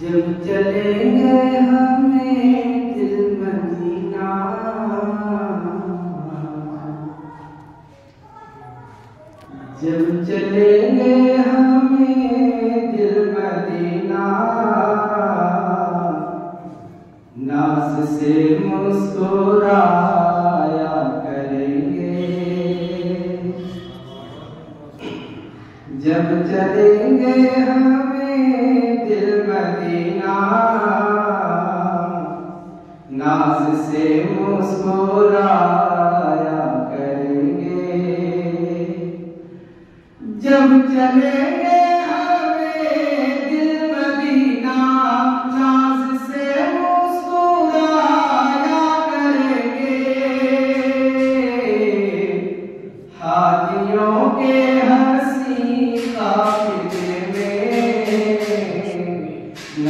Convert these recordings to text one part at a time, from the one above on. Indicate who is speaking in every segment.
Speaker 1: جب چلیں گے ہمیں دل مدینہ جب چلیں گے سے مسکرایا کریں گے۔ جب چلیں گے ہمیں دل مدینہ، ناز سے مسکرایا کریں گے۔ جب چلیں گے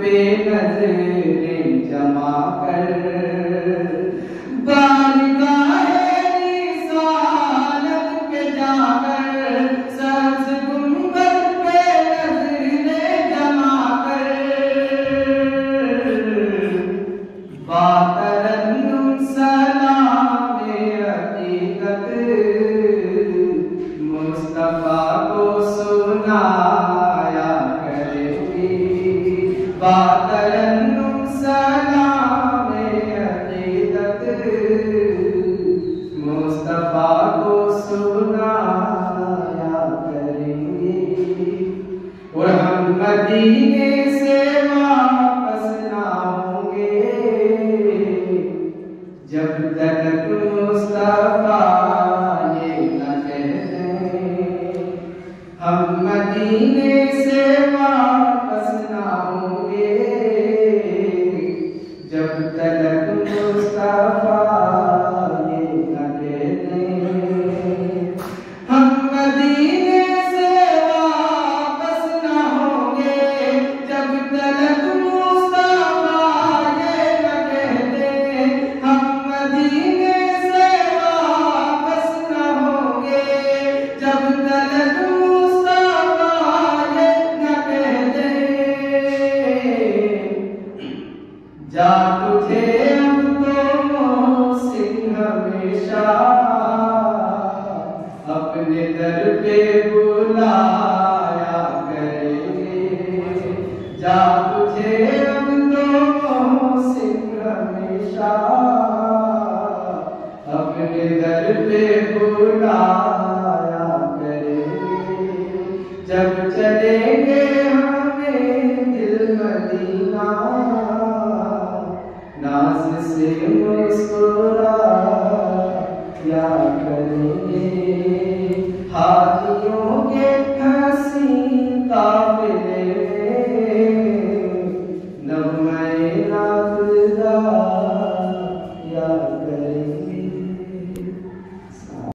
Speaker 1: پہ نظر جمع کر مصطفیٰ کو سنا باطل سلام کریں گے۔ اور ہم گے۔ جب تک مصطفیٰ تجھے سنگھ ہمیشہ اپنے در پہ جا تجھے سنگھ ہمیشہ اپنے در پہ بلایا ناز سے مسکرا یا